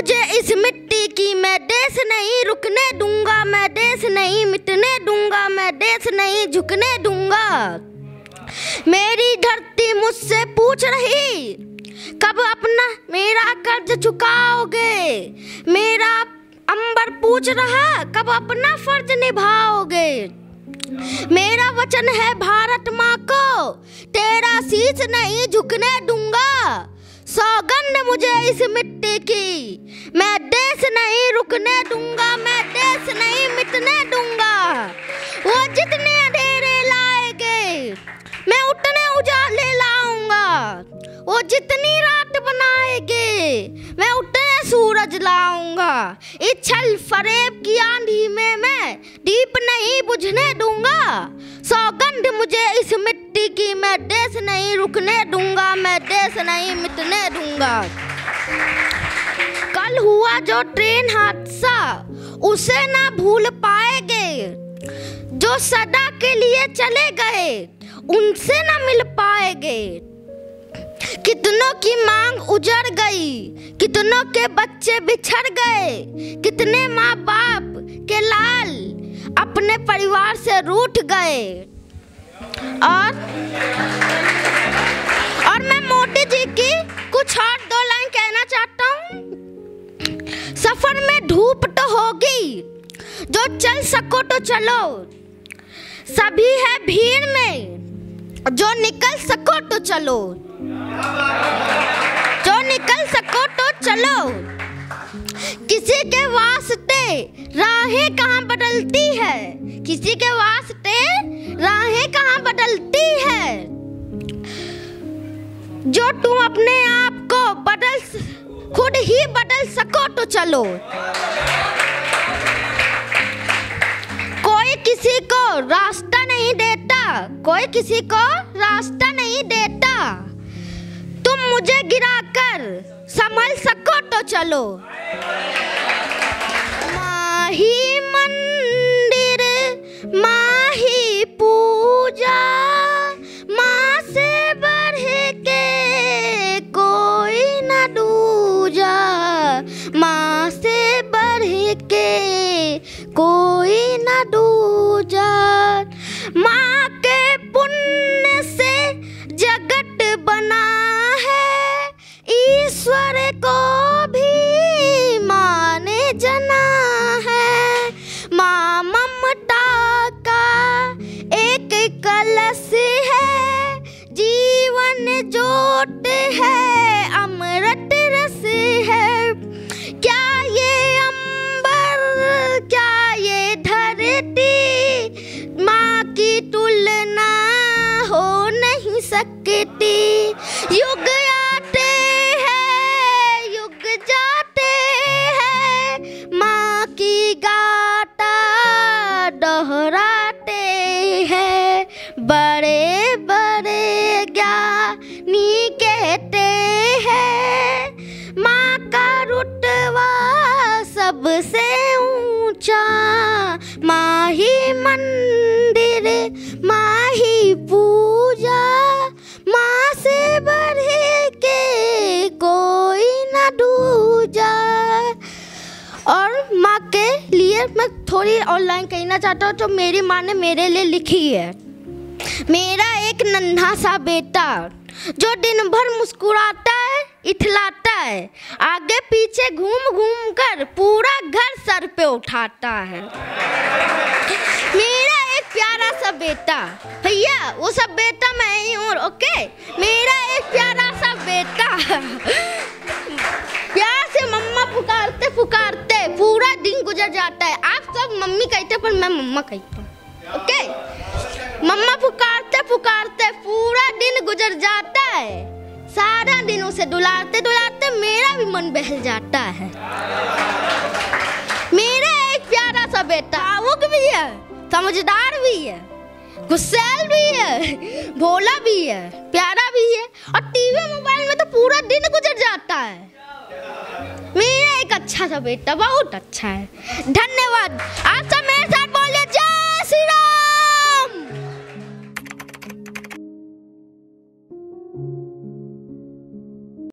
मुझे इस मिट्टी की मैं देश नहीं, रुकने दूँगा मैं देश नहीं, मिटने दूँगा मैं देश नहीं, झुकने दूँगा। मेरी धरती मुझसे पूछ रही, कब अपना मेरा कर्ज चुकाओगे? मेरा अंबर पूछ रहा, कब अपना फ़र्ज़ निभाओगे? मेरा वचन है भारत माँ को, तेरा शीश नहीं, झुकने दूँगा। सौगंध मुझे इस मिट्टी की। मैं देश नहीं रुकने दूँगा, मैं देश नहीं मिटने दूँगा। वो जितने अंधेरे लाएगे, मैं उतने उजाले लाऊँगा। वो जितनी रात बनाएगे, मैं उतने सूरज लाऊँगा। इस छल फरेब की आंधी में मैं दीप नहीं बुझने दूँगा। सौगंध मुझे इस मिट्टी की, मैं देश नहीं रुकने दूँगा, मैं देश नहीं मिटने दूँगा। कल हुआ जो ट्रेन हादसा, उसे ना भूल पाएँगे। जो सदा के लिए चले गए, उनसे ना मिल पाएँगे। कितनों की मांग उजड़ गई, कितनों के बच्चे बिछड़ गए। कितने माँ बाप के लाल अपने परिवार से रूठ गए। और और मैं मोदी जी की जो चल सको तो चलो। सभी है भीड़ में। जो निकल सको तो चलो। जो निकल सको तो चलो। किसी के वास्ते राहें कहाँ बदलती है? किसी के वास्ते राहें कहाँ बदलती है? जो तुम अपने आप को बदल खुद ही बदल सको तो चलो। किसी को रास्ता नहीं देता। कोई किसी को रास्ता नहीं देता। तुम मुझे गिराकर संभल सको तो चलो। माही मंदिर, माही पूजा, माँ से बढ़ के कोई न दूजा माँ से बढ़ के कोई न माँ के पुण्य से जगत बना है। ईश्वर को भी माने जना है। माँ ममता का एक कलश है। जीवन जोत है, अमृत सकती युग आते हैं, युग जाते हैं। माँ की गाता दोहराते हैं। बड़े बड़े ज्ञानी कहते हैं, माँ का रुतबा सबसे लिए मैं थोड़ी ऑनलाइन कहना चाहता हूँ जो मेरी माँ ने मेरे लिए लिखी है। मेरा एक नन्हा सा बेटा, जो दिन भर मुस्कुराता है इठलाता है, आगे पीछे घूम घूम कर पूरा घर सर पे उठाता है। मेरा एक प्यारा सा बेटा, भैया, वो सब बेटा मैं ही हूँ ओके मेरा एक प्यारा सा बेटा गुजर जाता है। आप सब मम्मी कहते पर मैं मम्मा कहता हूँ। ओके मम्मा पुकारते पुकारते, पूरा दिन गुजर जाता है। सारा दिन उसे दुलारते दुलारते मेरा भी मन बहल जाता है। मेरा एक प्यारा सा बेटा, आवुक भी है, समझदार भी है, गुस्सैल भी है, भोला भी है, प्यारा भी है, और टीवी मोबाइल में तो पूरा दिन गुजर जाता है। मेरा एक अच्छा सा बेटा बहुत अच्छा है। धन्यवाद। साथ